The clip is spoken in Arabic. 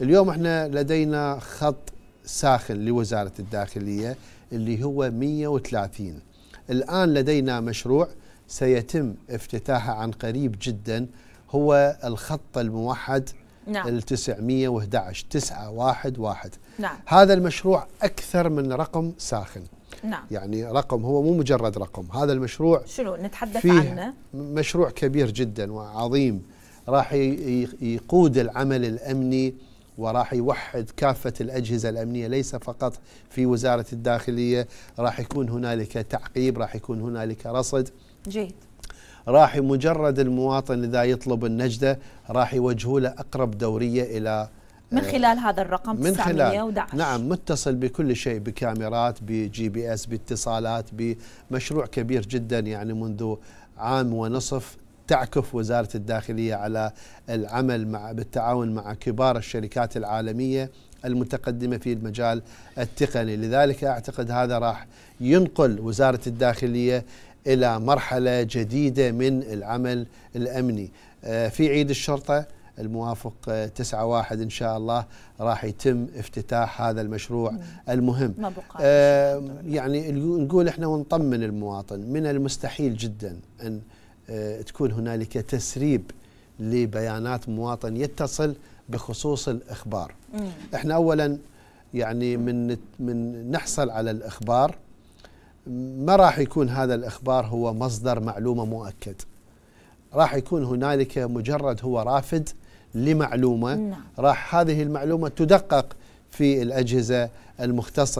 اليوم إحنا لدينا خط ساخن لوزارة الداخلية اللي هو 130 الآن لدينا مشروع سيتم افتتاحه عن قريب جدا هو الخط الموحد نعم. ال 911 911 نعم. هذا المشروع أكثر من رقم ساخن. نعم. يعني رقم هو مو مجرد رقم هذا المشروع شنو؟ نتحدث فيه عنه؟ مشروع كبير جدا وعظيم راح يقود العمل الأمني وراح يوحد كافة الأجهزة الأمنية ليس فقط في وزارة الداخلية راح يكون هنالك تعقيب راح يكون هنالك رصد. جيد. راح مجرد المواطن إذا يطلب النجدة راح يوجهوا له أقرب دورية إلى من خلال هذا الرقم من خلال. 911 نعم متصل بكل شيء بكاميرات بجي بي اس باتصالات بمشروع كبير جدا يعني منذ عام ونصف تعكف وزارة الداخلية على العمل مع بالتعاون مع كبار الشركات العالمية المتقدمة في المجال التقني، لذلك أعتقد هذا راح ينقل وزارة الداخلية إلى مرحلة جديدة من العمل الأمني. آه، في عيد الشرطة الموافق آه، 9 واحد إن شاء الله راح يتم افتتاح هذا المشروع المهم. ما بقى. آه يعني نقول إحنا ونطمن المواطن. من المستحيل جدا أن تكون هنالك تسريب لبيانات مواطن يتصل بخصوص الإخبار. مم. إحنا أولا يعني من من نحصل على الإخبار. ما راح يكون هذا الإخبار هو مصدر معلومة مؤكد. راح يكون هنالك مجرد هو رافد لمعلومة. نعم. راح هذه المعلومة تدقق في الأجهزة المختصة